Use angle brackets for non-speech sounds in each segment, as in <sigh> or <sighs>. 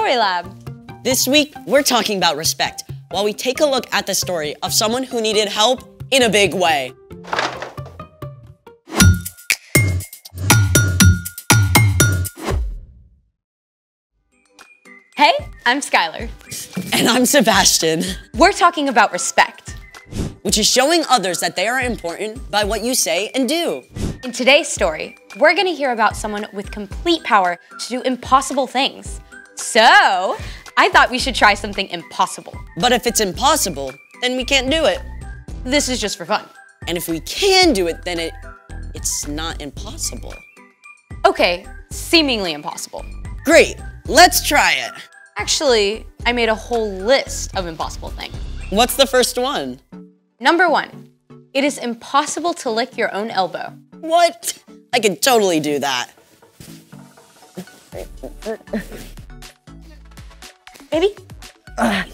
Story Lab. This week, we're talking about respect while we take a look at the story of someone who needed help in a big way. Hey, I'm Skylar. And I'm Sebastian, We're talking about respect. which is showing others that they are important by what you say and do. In today's story, we're gonna hear about someone with complete power to do impossible things. So, I thought we should try something impossible. But if it's impossible, then we can't do it. This is just for fun. And if we can do it, then it it's not impossible. Okay, seemingly impossible. Great, let's try it. Actually, I made a whole list of impossible things. What's the first one? Number one, it is impossible to lick your own elbow. What? I could totally do that. Maybe? Ugh.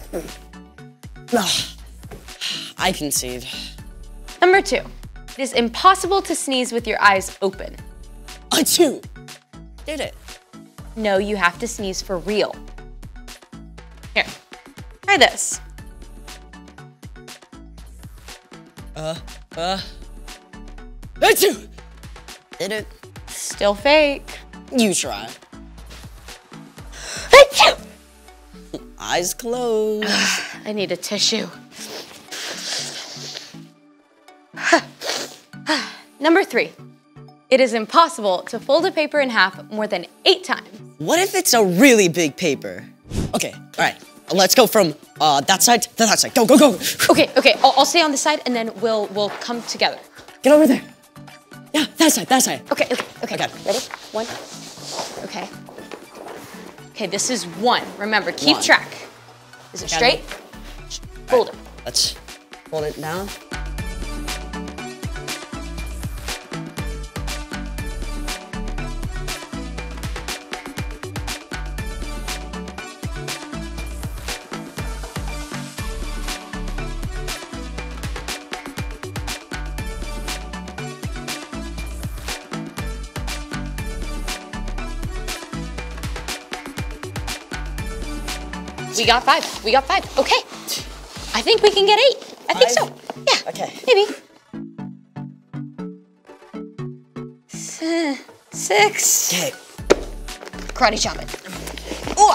I concede. Number two, it is impossible to sneeze with your eyes open. I too did it. No, you have to sneeze for real. Here, try this. Uh, uh. I too did it. Still fake. You try. Eyes closed. <sighs> I need a tissue. <sighs> Number three, it is impossible to fold a paper in half more than eight times. What if it's a really big paper? Okay, all right. Let's go from uh, that side to that side. Go, go, go. <sighs> Okay, okay, I'll, I'll stay on this side and then we'll we'll come together. Get over there. Yeah, that side, that side. Okay, okay, okay. Okay. Ready? One. Okay. Okay, this is one. Remember, keep One. track. Is it straight? Fold it. Let's hold it down. We got five. We got five. Okay. I think we can get eight. I think so. Yeah. Okay. Maybe. Six. Okay. Karate chop it. Ooh.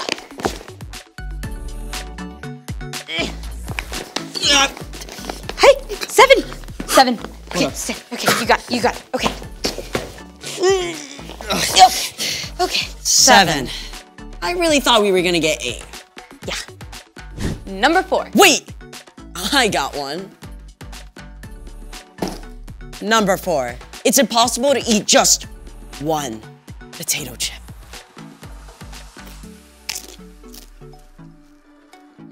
Hey, seven. Seven. Okay, six. Okay, you got it. You got it. Okay. Okay. Okay. Seven. I really thought we were gonna get eight. Yeah. Number four. Wait! I got one. Number four. It's impossible to eat just one potato chip.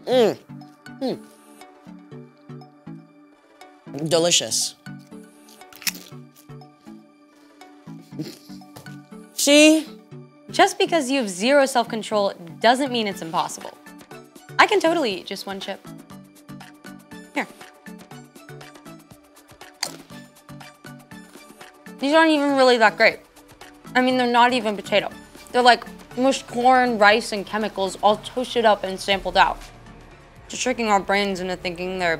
Mmm. Mmm. Delicious. See? Just because you have zero self-control doesn't mean it's impossible. I can totally eat just one chip. Here. These aren't even really that great. I mean, they're not even potato. They're like mushed corn, rice, and chemicals all toasted up and sampled out. Just tricking our brains into thinking they're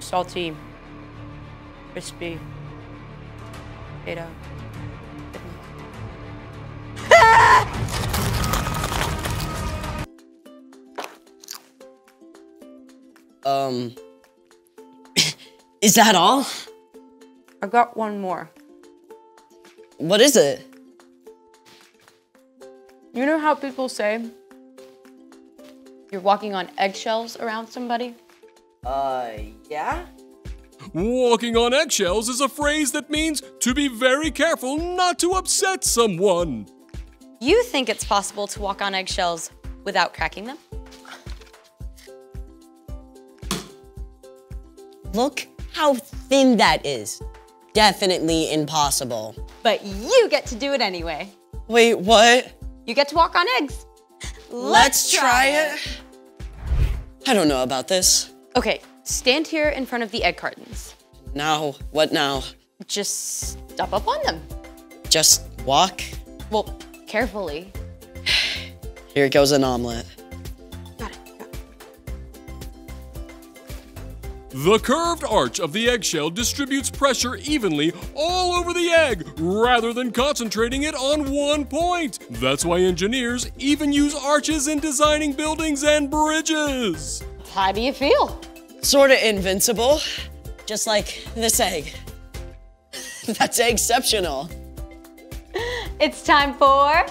salty crispy potato. <laughs> Um, <coughs> is that all? I got one more. What is it? You know how people say you're walking on eggshells around somebody? Uh, yeah? Walking on eggshells is a phrase that means to be very careful not to upset someone. You think it's possible to walk on eggshells without cracking them? Look how thin that is. Definitely impossible. But you get to do it anyway. Wait, what? You get to walk on eggs. Let's try it. I don't know about this. Okay, stand here in front of the egg cartons. Now, what now? Just step up on them. Just walk? Well, carefully. Here goes an omelet. The curved arch of the eggshell distributes pressure evenly all over the egg rather than concentrating it on one point. That's why engineers even use arches in designing buildings and bridges. How do you feel? Sorta invincible. Just like this egg. <laughs> That's exceptional. It's time for.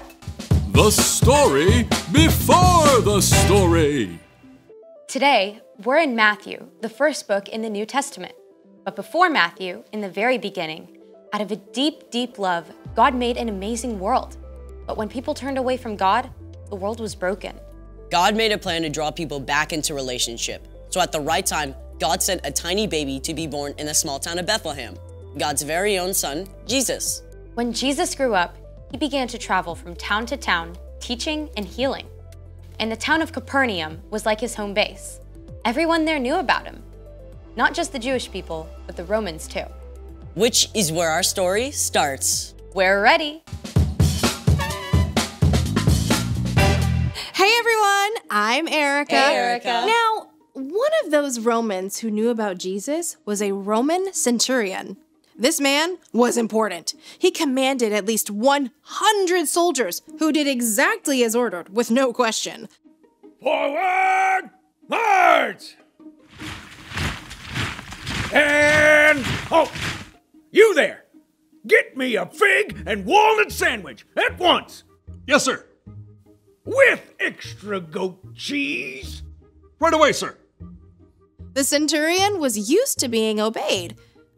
The story before the story. Today, we're in Matthew, the first book in the New Testament. But before Matthew, in the very beginning, out of a deep, deep love, God made an amazing world. But when people turned away from God, the world was broken. God made a plan to draw people back into relationship. So at the right time, God sent a tiny baby to be born in the small town of Bethlehem. God's very own son, Jesus. When Jesus grew up, he began to travel from town to town, teaching and healing. And the town of Capernaum was like his home base. Everyone there knew about him. Not just the Jewish people, but the Romans too. Which is where our story starts. We're ready. Hey everyone, I'm Erica. Hey, Erica. Now, one of those Romans who knew about Jesus was a Roman centurion. This man was important. He commanded at least 100 soldiers who did exactly as ordered with no question. Forward! March! And oh, You there! Get me a fig and walnut sandwich at once! Yes, sir. With extra goat cheese! Right away, sir. The centurion was used to being obeyed,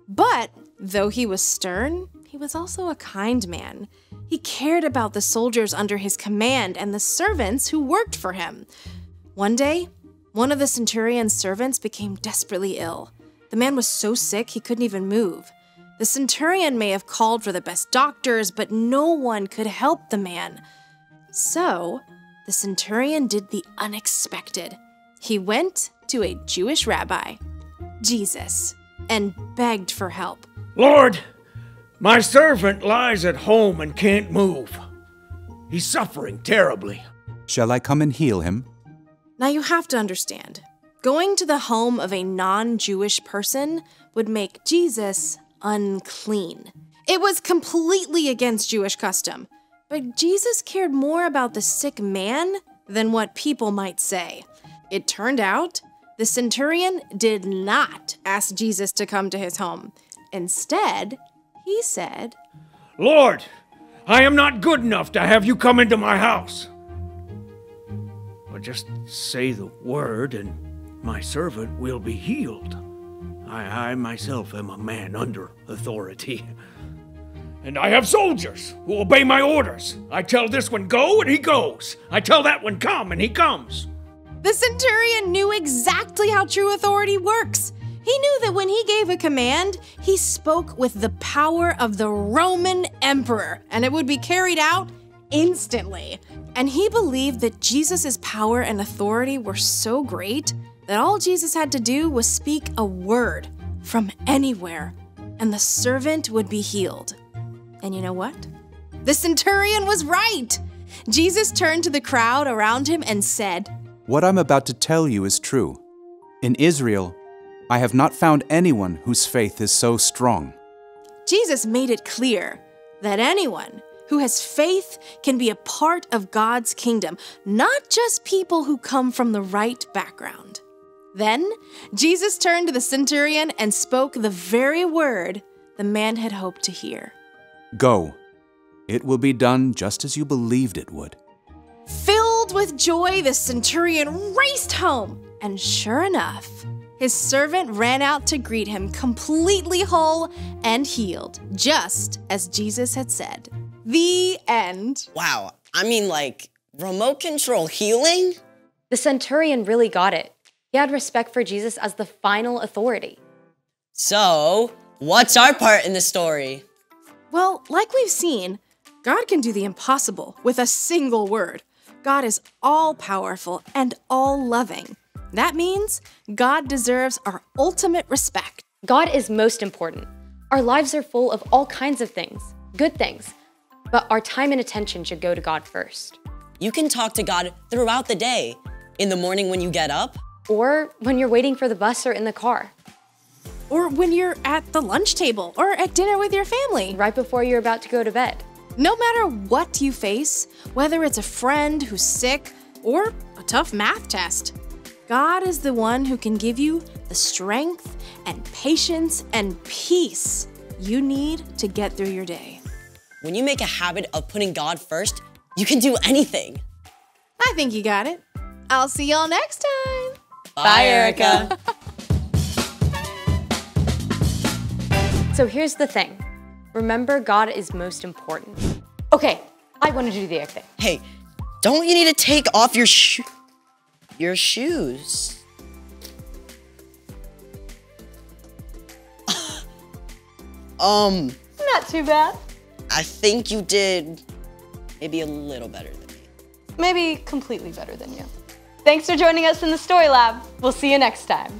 but though he was stern, he was also a kind man. He cared about the soldiers under his command and the servants who worked for him. One day, one of the centurion's servants became desperately ill. The man was so sick he couldn't even move. The centurion may have called for the best doctors, but no one could help the man. So, the centurion did the unexpected. He went to a Jewish rabbi, Jesus, and begged for help. Lord, my servant lies at home and can't move. He's suffering terribly. Shall I come and heal him? Now, you have to understand going to the home of a non Jewish person would make Jesus unclean. It was completely against Jewish custom. But Jesus cared more about the sick man than what people might say. It turned out the centurion did not ask Jesus to come to his home. Instead, he said, Lord, I am not good enough to have you come into my house. Just say the word, and my servant will be healed. I, I myself am a man under authority. And I have soldiers who obey my orders. I tell this one go, and he goes. I tell that one come, and he comes. The centurion knew exactly how true authority works. He knew that when he gave a command, he spoke with the power of the Roman emperor, and it would be carried out instantly. And he believed that Jesus' power and authority were so great that all Jesus had to do was speak a word from anywhere, and the servant would be healed. And you know what? The centurion was right. Jesus turned to the crowd around him and said, What I'm about to tell you is true. In Israel, I have not found anyone whose faith is so strong. Jesus made it clear that anyone who has faith can be a part of God's kingdom, not just people who come from the right background. Then Jesus turned to the centurion and spoke the very word the man had hoped to hear. Go. It will be done just as you believed it would. Filled with joy, the centurion raced home, and sure enough, his servant ran out to greet him, completely whole and healed, just as Jesus had said. The end. Wow. I mean, like, remote control healing? The centurion really got it. He had respect for Jesus as the final authority. So, what's our part in the story? Well, like we've seen, God can do the impossible with a single word. God is all powerful and all loving. That means God deserves our ultimate respect. God is most important. Our lives are full of all kinds of things, good things, but our time and attention should go to God first. You can talk to God throughout the day. In the morning when you get up, Or when you're waiting for the bus or in the car, Or when you're at the lunch table or at dinner with your family. right before you're about to go to bed. No matter what you face, whether it's a friend who's sick or a tough math test, God is the one who can give you the strength and patience and peace you need to get through your day. When you make a habit of putting God first, you can do anything. I think you got it. I'll see y'all next time. Bye, Erica. So here's the thing remember, God is most important. Okay, I want to do the egg thing. hey, don't you need to take off your sho- your shoes? <laughs> um, Not too bad. I think you did maybe a little better than me. Maybe completely better than you. Thanks for joining us in the Story Lab. We'll see you next time.